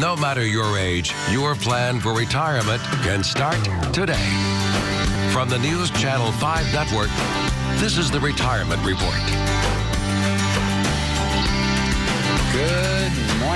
No matter your age, your plan for retirement can start today. From the News Channel 5 network, this is the Retirement Report. Good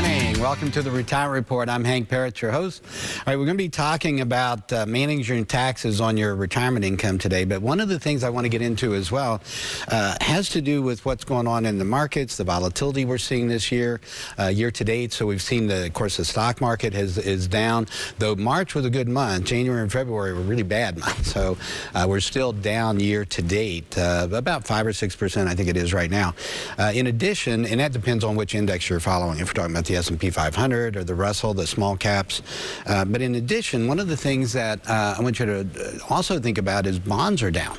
morning. Welcome to the Retirement Report. I'm Hank Parrott, your host. All right, we're going to be talking about uh, managing taxes on your retirement income today. But one of the things I want to get into as well uh, has to do with what's going on in the markets, the volatility we're seeing this year, uh, year to date. So we've seen the, of course, the stock market has, is down. Though March was a good month, January and February were really bad months. So uh, we're still down year to date, uh, about five or six percent, I think it is right now. Uh, in addition, and that depends on which index you're following. If we're talking about the S&P 500 or the Russell, the small caps. Uh, but in addition, one of the things that uh, I want you to uh, also think about is bonds are down.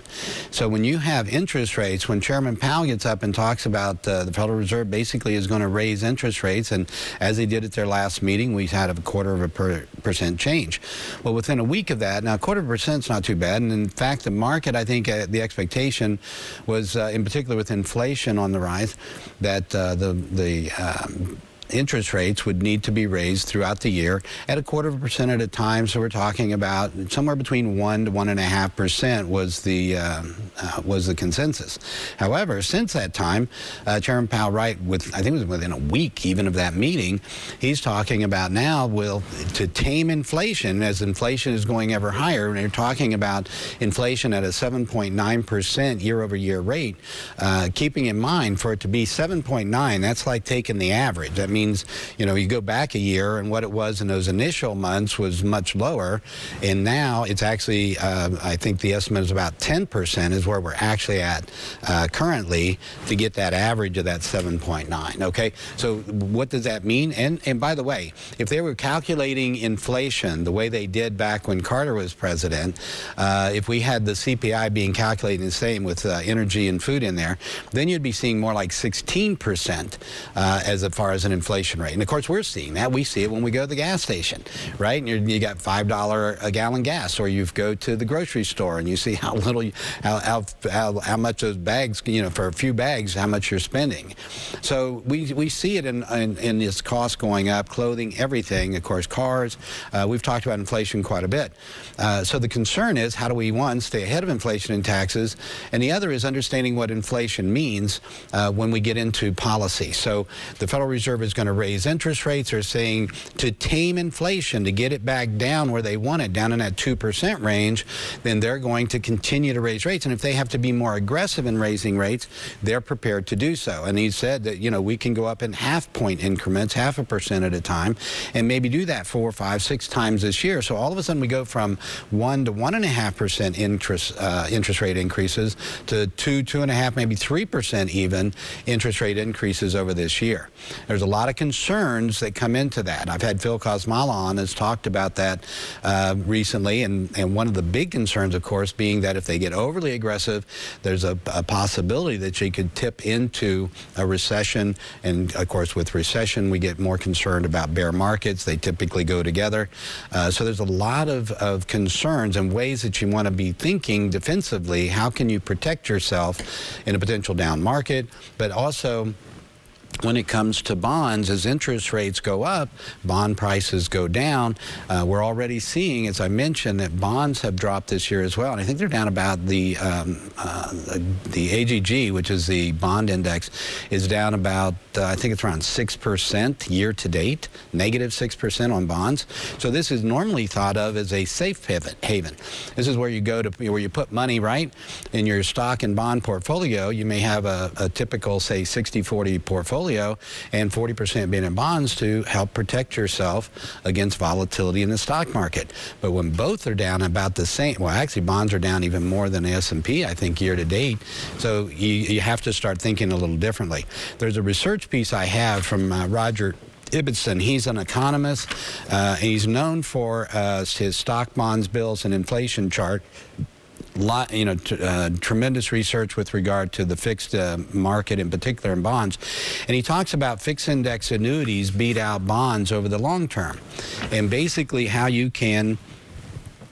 So when you have interest rates, when Chairman Powell gets up and talks about uh, the Federal Reserve basically is going to raise interest rates, and as they did at their last meeting, we had a quarter of a per percent change. Well, within a week of that, now a quarter of a percent is not too bad, and in fact, the market, I think, uh, the expectation was, uh, in particular with inflation on the rise, that the the um, interest rates would need to be raised throughout the year at a quarter of a percent at a time. So we're talking about somewhere between one to one and a half percent was the uh, uh, was the consensus. However, since that time, uh, Chairman Powell, right, with I think it was within a week even of that meeting, he's talking about now will to tame inflation as inflation is going ever higher. And they're talking about inflation at a 7.9 percent year-over-year rate. Uh, keeping in mind for it to be 7.9, that's like taking the average. That means means, you know, you go back a year and what it was in those initial months was much lower. And now it's actually, uh, I think the estimate is about 10% is where we're actually at uh, currently to get that average of that 7.9. Okay. So what does that mean? And, and by the way, if they were calculating inflation the way they did back when Carter was president, uh, if we had the CPI being calculated the same with uh, energy and food in there, then you'd be seeing more like 16% uh, as far as an inflation inflation rate. And of course, we're seeing that. We see it when we go to the gas station, right? And you got $5 a gallon gas, or you go to the grocery store and you see how little, how, how, how, how much those bags, you know, for a few bags, how much you're spending. So we, we see it in, in, in this cost going up, clothing, everything, of course, cars. Uh, we've talked about inflation quite a bit. Uh, so the concern is how do we, one, stay ahead of inflation and taxes, and the other is understanding what inflation means uh, when we get into policy. So the Federal Reserve is going to raise interest rates. They're saying to tame inflation, to get it back down where they want it, down in that 2% range, then they're going to continue to raise rates. And if they have to be more aggressive in raising rates, they're prepared to do so. And he said that, you know, we can go up in half point increments, half a percent at a time, and maybe do that four, five, six times this year. So all of a sudden we go from one to one and a half percent interest uh, interest rate increases to two, two and a half, maybe three percent even interest rate increases over this year. There's a lot of concerns that come into that. I've had Phil Kosmala on has talked about that uh, recently, and, and one of the big concerns, of course, being that if they get overly aggressive, there's a, a possibility that you could tip into a recession. And of course, with recession, we get more concerned about bear markets. They typically go together. Uh, so there's a lot of, of concerns and ways that you want to be thinking defensively. How can you protect yourself in a potential down market, but also when it comes to bonds, as interest rates go up, bond prices go down. Uh, we're already seeing, as I mentioned, that bonds have dropped this year as well. And I think they're down about the um, uh, the AGG, which is the bond index, is down about uh, I think it's around six percent year to date, negative negative six percent on bonds. So this is normally thought of as a safe haven. This is where you go to where you put money right in your stock and bond portfolio. You may have a, a typical say 60-40 portfolio portfolio and 40% being in bonds to help protect yourself against volatility in the stock market. But when both are down about the same, well, actually bonds are down even more than the S&P, I think, year to date. So you, you have to start thinking a little differently. There's a research piece I have from uh, Roger Ibbotson. He's an economist. Uh, he's known for uh, his stock bonds bills and inflation chart lot, you know, uh, tremendous research with regard to the fixed uh, market in particular in bonds. And he talks about fixed index annuities beat out bonds over the long term. And basically how you can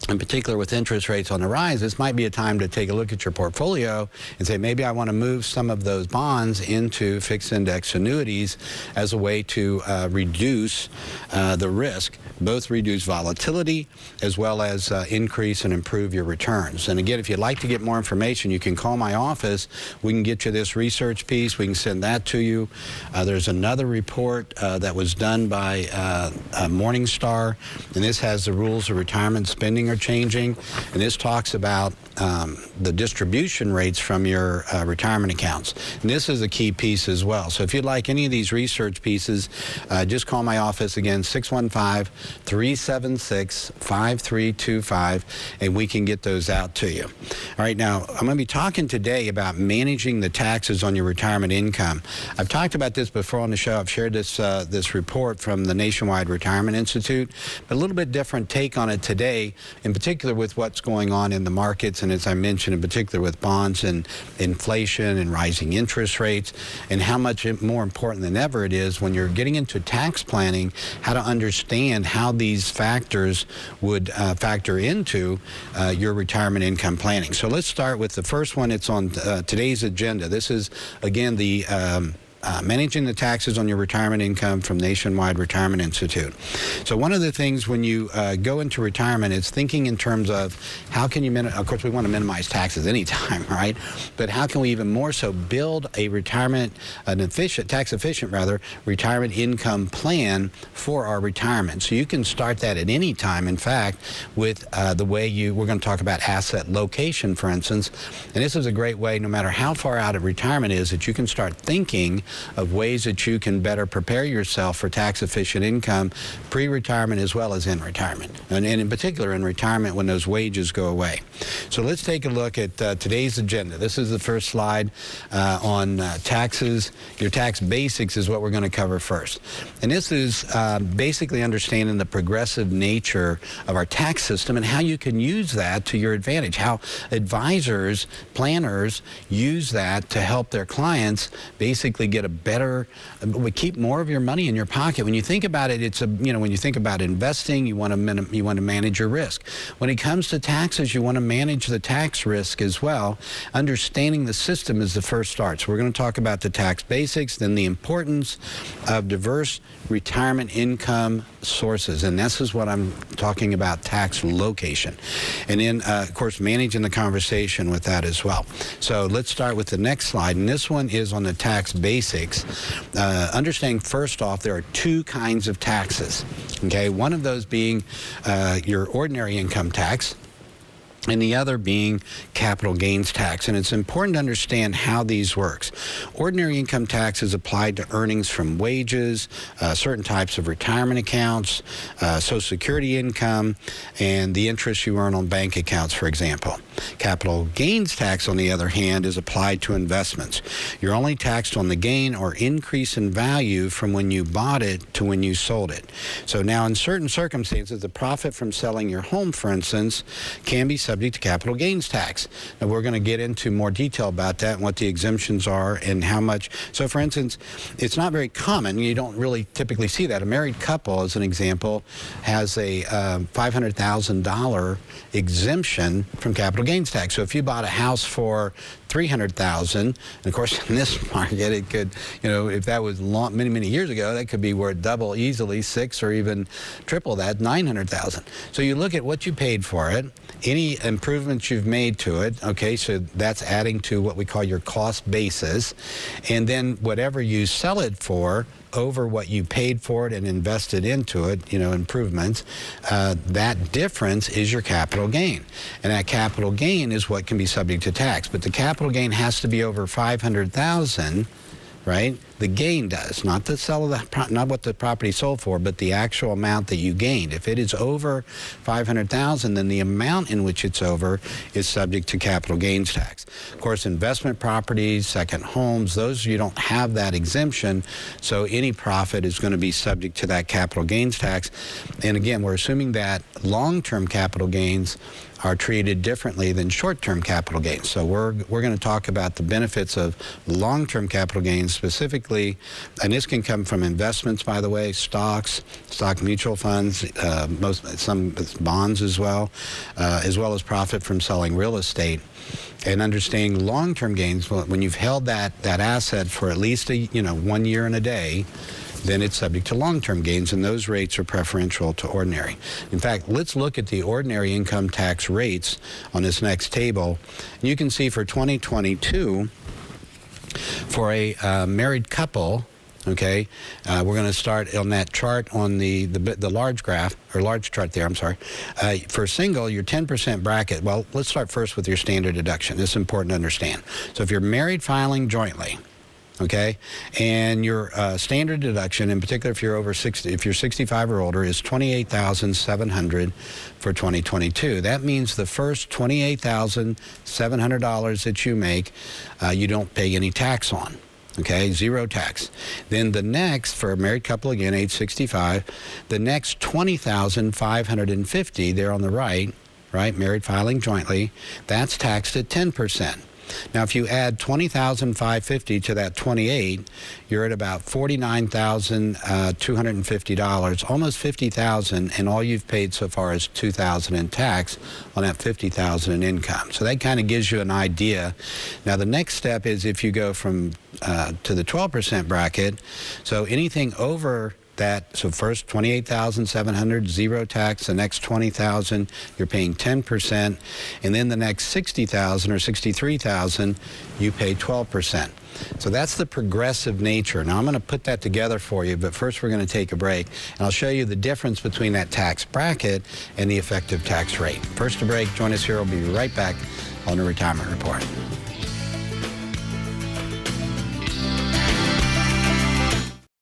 in particular with interest rates on the rise, this might be a time to take a look at your portfolio and say, maybe I want to move some of those bonds into fixed index annuities as a way to uh, reduce uh, the risk, both reduce volatility as well as uh, increase and improve your returns. And again, if you'd like to get more information, you can call my office. We can get you this research piece. We can send that to you. Uh, there's another report uh, that was done by uh, Morningstar, and this has the rules of retirement spending changing. And this talks about um, the distribution rates from your uh, retirement accounts. And this is a key piece as well. So if you'd like any of these research pieces, uh, just call my office again, 615-376-5325, and we can get those out to you. All right, now I'm going to be talking today about managing the taxes on your retirement income. I've talked about this before on the show. I've shared this, uh, this report from the Nationwide Retirement Institute, but a little bit different take on it today, in particular with what's going on in the markets and as I mentioned, in particular with bonds and inflation and rising interest rates, and how much more important than ever it is when you're getting into tax planning, how to understand how these factors would uh, factor into uh, your retirement income planning. So let's start with the first one. It's on uh, today's agenda. This is, again, the um, uh, managing the taxes on your retirement income from Nationwide Retirement Institute. So one of the things when you uh, go into retirement is thinking in terms of how can you, of course we want to minimize taxes anytime, right? But how can we even more so build a retirement, an efficient, tax efficient rather, retirement income plan for our retirement. So you can start that at any time, in fact, with uh, the way you, we're going to talk about asset location, for instance. And this is a great way, no matter how far out of retirement is, that you can start thinking of ways that you can better prepare yourself for tax efficient income pre-retirement as well as in retirement. And, and, in particular in retirement when those wages go away. So let's take a look at uh, today's agenda. This is the first slide uh, on uh, taxes. Your tax basics is what we're going to cover first. And this is uh, basically understanding the progressive nature of our tax system and how you can use that to your advantage, how advisors, planners use that to help their clients basically get a better, we keep more of your money in your pocket. When you think about it, it's a, you know, when you think about investing, you want to, you want to manage your risk. When it comes to taxes, you want to manage the tax risk as well. Understanding the system is the first start. So we're going to talk about the tax basics, then the importance of diverse retirement income sources. And this is what I'm talking about, tax location. And then, uh, of course, managing the conversation with that as well. So let's start with the next slide. And this one is on the tax basics basics, uh, understanding first off, there are two kinds of taxes. Okay, one of those being uh, your ordinary income tax, and the other being capital gains tax. And it's important to understand how these works. Ordinary income tax is applied to earnings from wages, uh, certain types of retirement accounts, uh, Social Security income, and the interest you earn on bank accounts, for example. Capital gains tax, on the other hand, is applied to investments. You're only taxed on the gain or increase in value from when you bought it to when you sold it. So now in certain circumstances, the profit from selling your home, for instance, can be subject subject to capital gains tax. Now, we're going to get into more detail about that and what the exemptions are and how much. So, for instance, it's not very common. You don't really typically see that. A married couple, as an example, has a uh, $500,000 exemption from capital gains tax. So if you bought a house for 300,000, and of course in this market it could, you know, if that was long, many, many years ago, that could be worth double easily, six or even triple that, 900,000. So you look at what you paid for it, any improvements you've made to it, okay, so that's adding to what we call your cost basis, and then whatever you sell it for, over what you paid for it and invested into it, you know, improvements, uh, that difference is your capital gain. And that capital gain is what can be subject to tax. But the capital gain has to be over 500,000 right? The gain does, not the sell of the, not what the property sold for, but the actual amount that you gained. If it is over 500,000, then the amount in which it's over is subject to capital gains tax. Of course, investment properties, second homes, those you don't have that exemption, so any profit is going to be subject to that capital gains tax. And again, we're assuming that long-term capital gains are treated differently than short-term capital gains. So we're, we're going to talk about the benefits of long-term capital gains, specifically and this can come from investments, by the way, stocks, stock mutual funds, uh, most some bonds as well, uh, as well as profit from selling real estate. And understanding long-term gains, when you've held that, that asset for at least a, you know one year and a day, then it's subject to long-term gains, and those rates are preferential to ordinary. In fact, let's look at the ordinary income tax rates on this next table. You can see for 2022, for a uh, married couple, okay, uh, we're going to start on that chart on the, the, the large graph, or large chart there, I'm sorry. Uh, for single, your 10% bracket, well, let's start first with your standard deduction. This is important to understand. So if you're married filing jointly, okay? And your uh, standard deduction, in particular if you're over 60, if you're 65 or older, is 28,700 for 2022. That means the first $28,700 that you make, uh, you don't pay any tax on. Okay, zero tax. Then the next, for a married couple again, age 65, the next 20,550 there on the right, right, married filing jointly, that's taxed at 10 percent. Now, if you add 20,550 to that 28, you're at about $49,250, uh, almost 50,000, and all you've paid so far is 2,000 in tax on that 50,000 in income. So that kind of gives you an idea. Now, the next step is if you go from uh, to the 12% bracket, so anything over that. So first 28,700 zero tax, the next 20,000 you're paying 10%, and then the next 60,000 or 63,000 you pay 12%. So that's the progressive nature. Now I'm going to put that together for you, but first we're going to take a break, and I'll show you the difference between that tax bracket and the effective tax rate. First a break. Join us here. We'll be right back on the Retirement Report.